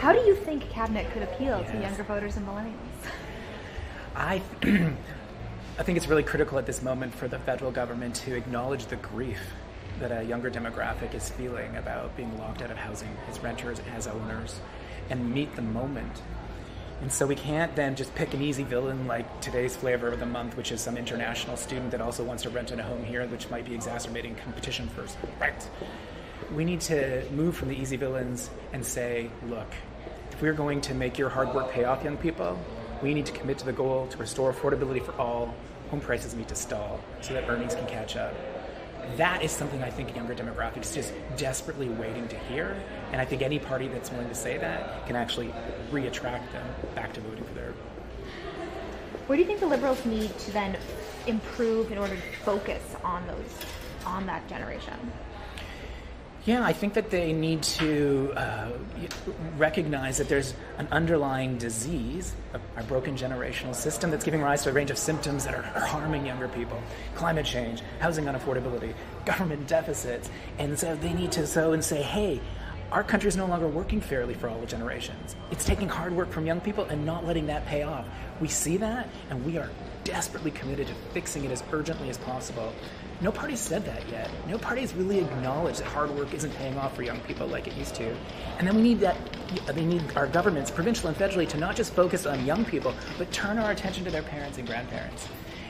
How do you think cabinet could appeal yes. to younger voters and millennials? I, I think it's really critical at this moment for the federal government to acknowledge the grief that a younger demographic is feeling about being locked out of housing as renters, as owners, and meet the moment. And so we can't then just pick an easy villain like today's flavor of the month, which is some international student that also wants to rent in a home here, which might be exacerbating competition for rent. We need to move from the easy villains and say, look, if we're going to make your hard work pay off, young people, we need to commit to the goal to restore affordability for all. Home prices need to stall so that earnings can catch up that is something I think younger demographics just desperately waiting to hear. And I think any party that's willing to say that can actually re-attract them back to voting for their. What do you think the liberals need to then improve in order to focus on those on that generation? Yeah, I think that they need to uh, recognize that there's an underlying disease, a, a, broken generational system that's giving rise to a range of symptoms that are, are harming younger people. Climate change, housing unaffordability, government deficits. And so they need to so and say, hey, our country is no longer working fairly for all the generations. It's taking hard work from young people and not letting that pay off. We see that, and we are desperately committed to fixing it as urgently as possible. No party said that yet. No party has really acknowledged that hard work isn't paying off for young people like it used to. And then we need that, they need our governments, provincial and federally, to not just focus on young people, but turn our attention to their parents and grandparents.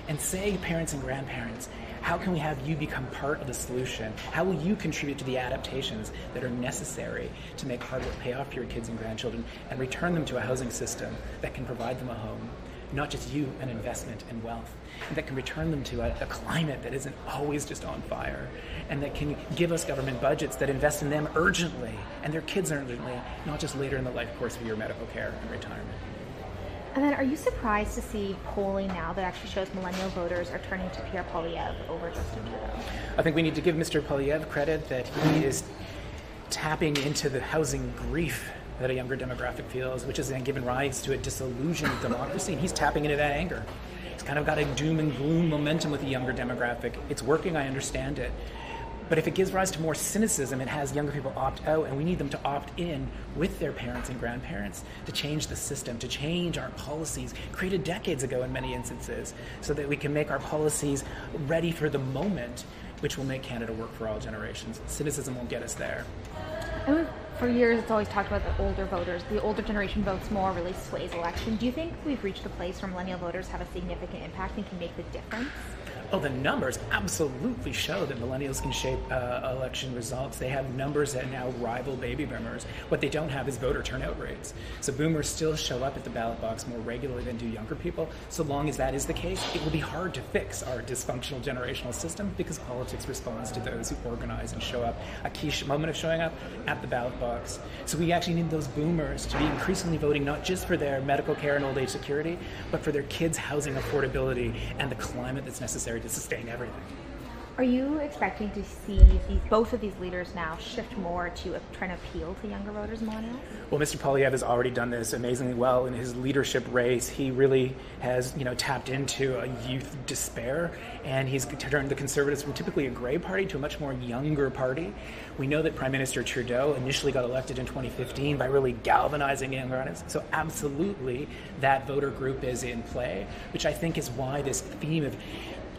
And say, parents and grandparents, how can we have you become part of the solution? How will you contribute to the adaptations that are necessary to make hard work pay off for your kids and grandchildren and return them to a housing system that can provide them a home? not just you, an investment in wealth, and that can return them to a, a, climate that isn't always just on fire, and that can give us government budgets that invest in them urgently and their kids urgently, not just later in the life course of your medical care and retirement. And then, are you surprised to see polling now that actually shows millennial voters are turning to Pierre Poilievre over Justin Trudeau? I think we need to give Mr. Poilievre credit that he is tapping into the housing grief that a younger demographic feels, which has then given rise to a disillusioned democracy. And he's tapping into that anger. It's kind of got a doom and gloom momentum with the younger demographic. It's working, I understand it. But if it gives rise to more cynicism, it has younger people opt out, and we need them to opt in with their parents and grandparents to change the system, to change our policies created decades ago in many instances, so that we can make our policies ready for the moment, which will make Canada work for all generations. Cynicism won't get us there for years it's always talked about the older voters. The older generation votes more, really sways election. Do you think we've reached a place where millennial voters have a significant impact and can make the difference? Oh, the numbers absolutely show that millennials can shape uh, election results. They have numbers that now rival baby boomers. What they don't have is voter turnout rates. So boomers still show up at the ballot box more regularly than do younger people. So long as that is the case, it will be hard to fix our dysfunctional generational system because politics responds to those who organize and show up. A key moment of showing up at the ballot box. So we actually need those boomers to be increasingly voting not just for their medical care and old age security, but for their kids' housing affordability and the climate that's necessary to sustain everything. Are you expecting to see these, both of these leaders now shift more to a, trying to appeal to younger voters and millennials? Well, Mr. Poilievre has already done this amazingly well in his leadership race. He really has, you know, tapped into a youth despair, and he's turned the Conservatives from typically a grey party to a much more younger party. We know that Prime Minister Trudeau initially got elected in 2015 by really galvanizing young voters. So absolutely, that voter group is in play, which I think is why this theme of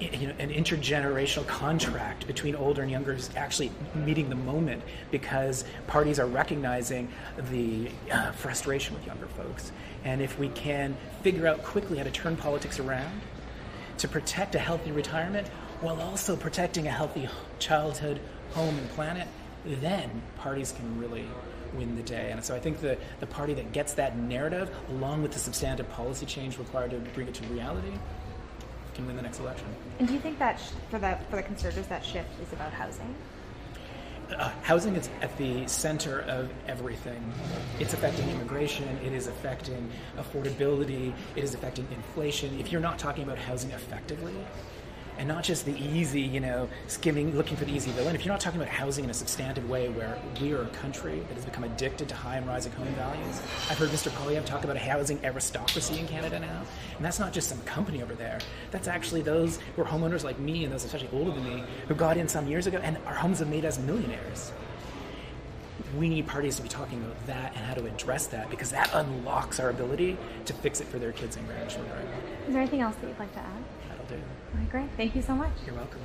you know, an intergenerational contract between older and younger is actually meeting the moment because parties are recognizing the uh, frustration with younger folks. And if we can figure out quickly how to turn politics around to protect a healthy retirement while also protecting a healthy childhood, home, and planet, then parties can really win the day. And so I think the, the party that gets that narrative, along with the substantive policy change required to bring it to reality, can win the next election. And do you think that sh- for the for the Conservatives that shift is about housing? Uh, housing is at the center of everything. It's affecting immigration. It is affecting affordability. It is affecting inflation. If you're not talking about housing effectively, and not just the easy, you know, skimming, looking for the easy villain. If you're not talking about housing in a substantive way where we are a country that has become addicted to high and rising home values, I've heard Mr. Poilievre talk about a housing aristocracy in Canada now, and that's not just some company over there. That's actually those who are homeowners like me and those especially older than me who got in some years ago, and our homes have made us millionaires we need parties to be talking about that and how to address that because that unlocks our ability to fix it for their kids and grandchildren. Is there anything else that you'd like to add? That'll do. All right, great. Thank you so much. You're welcome.